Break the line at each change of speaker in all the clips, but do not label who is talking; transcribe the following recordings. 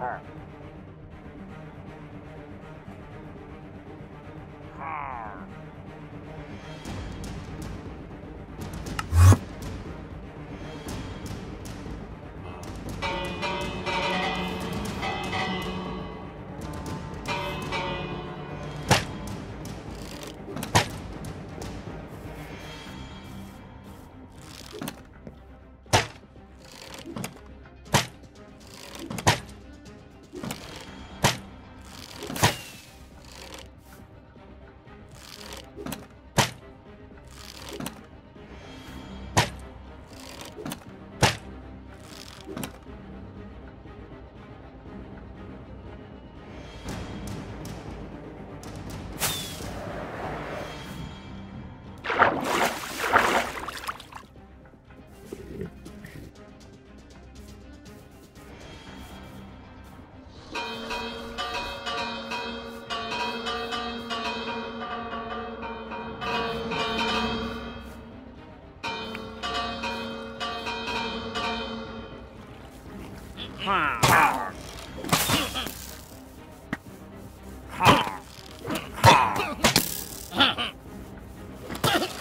All right. Thank you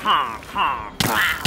ha ha wow.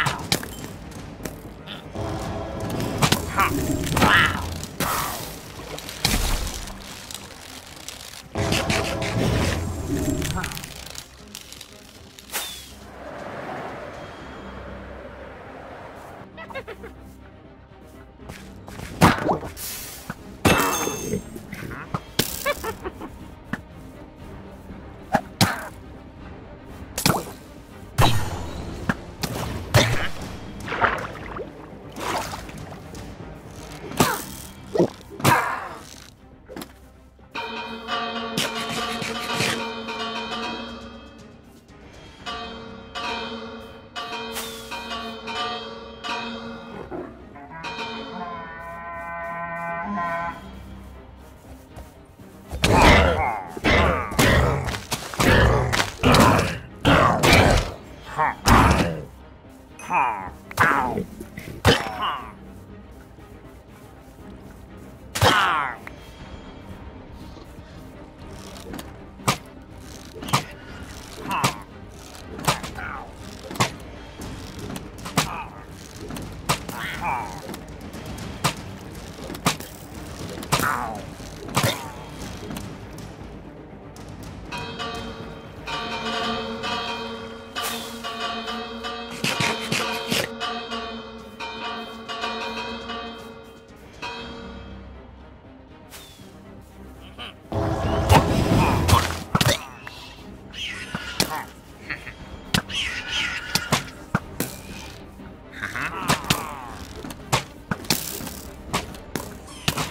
Ha ha ha!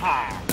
Ha!